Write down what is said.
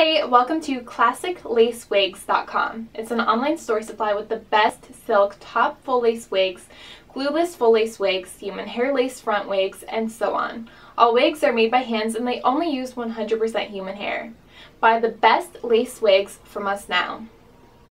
Hey, welcome to ClassicLaceWigs.com. It's an online store supply with the best silk top full lace wigs, glueless full lace wigs, human hair lace front wigs, and so on. All wigs are made by hands and they only use 100% human hair. Buy the best lace wigs from us now.